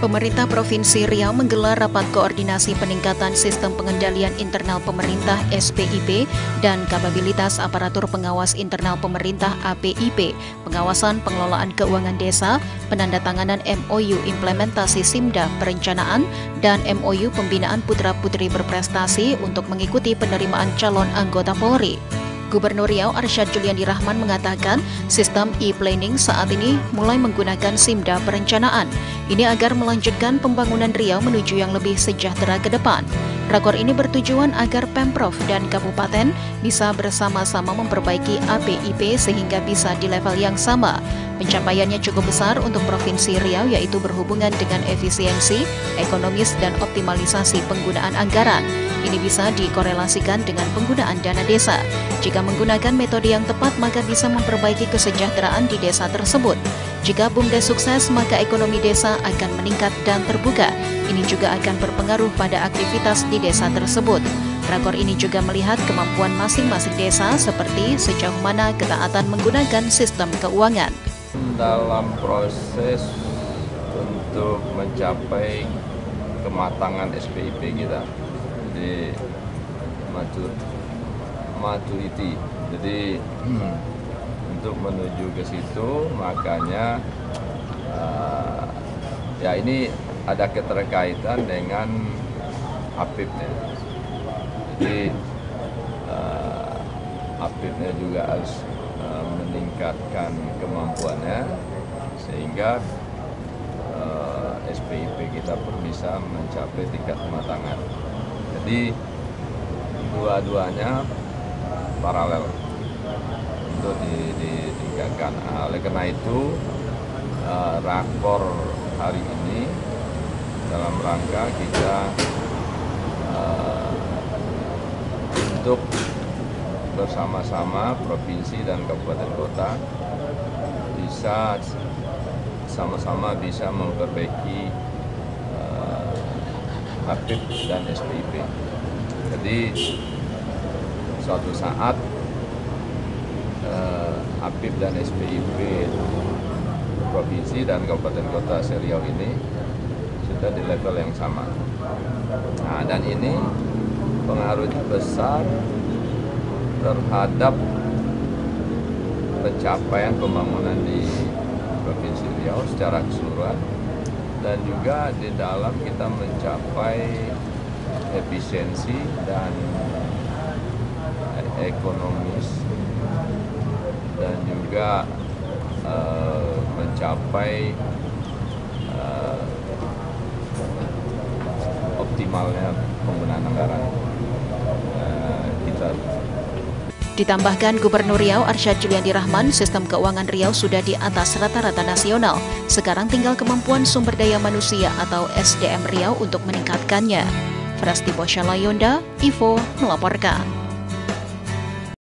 Pemerintah Provinsi Riau menggelar rapat koordinasi peningkatan sistem pengendalian internal pemerintah SPIP dan kapabilitas aparatur pengawas internal pemerintah APIP, pengawasan pengelolaan keuangan desa, penandatanganan MOU implementasi SIMDA perencanaan, dan MOU pembinaan putra-putri berprestasi untuk mengikuti penerimaan calon anggota Polri. Gubernur Riau Arsyad Juliandi Rahman mengatakan sistem e-planning saat ini mulai menggunakan SIMDA perencanaan. Ini agar melanjutkan pembangunan Riau menuju yang lebih sejahtera ke depan. Rakor ini bertujuan agar Pemprov dan Kabupaten bisa bersama-sama memperbaiki APIP sehingga bisa di level yang sama. Pencapaiannya cukup besar untuk Provinsi Riau yaitu berhubungan dengan efisiensi, ekonomis, dan optimalisasi penggunaan anggaran. Ini bisa dikorelasikan dengan penggunaan dana desa. Jika menggunakan metode yang tepat maka bisa memperbaiki kesejahteraan di desa tersebut. Jika BUMDes sukses, maka ekonomi desa akan meningkat dan terbuka. Ini juga akan berpengaruh pada aktivitas di desa tersebut. Rakor ini juga melihat kemampuan masing-masing desa seperti sejauh mana ketaatan menggunakan sistem keuangan. Dalam proses untuk mencapai kematangan SPIP kita, jadi matur maturity, jadi untuk menuju ke situ makanya uh, ya ini ada keterkaitan dengan APIP-nya. Jadi uh, APIP-nya juga harus uh, meningkatkan kemampuannya sehingga uh, SPIP kita pun bisa mencapai tingkat kematangan. Jadi dua-duanya paralel untuk ditingkatkan. Nah, oleh karena itu uh, rakor hari ini dalam rangka kita uh, untuk bersama-sama provinsi dan kabupaten kota bisa sama-sama bisa memperbaiki uh, aktif dan SPIP. Jadi suatu saat uh, APIP dan SPIP provinsi dan kabupaten kota Seriau ini sudah di level yang sama. Nah, dan ini pengaruhnya besar terhadap pencapaian pembangunan di Provinsi Riau secara keseluruhan dan juga di dalam kita mencapai efisiensi dan ekonomis. Dan juga uh, mencapai uh, optimalnya penggunaan anggaran uh, kita. Ditambahkan Gubernur Riau Arsyad Juliandi Rahman, sistem keuangan Riau sudah di atas rata-rata nasional. Sekarang tinggal kemampuan sumber daya manusia atau SDM Riau untuk meningkatkannya. Frasti Bosyalayonda, Ivo melaporkan.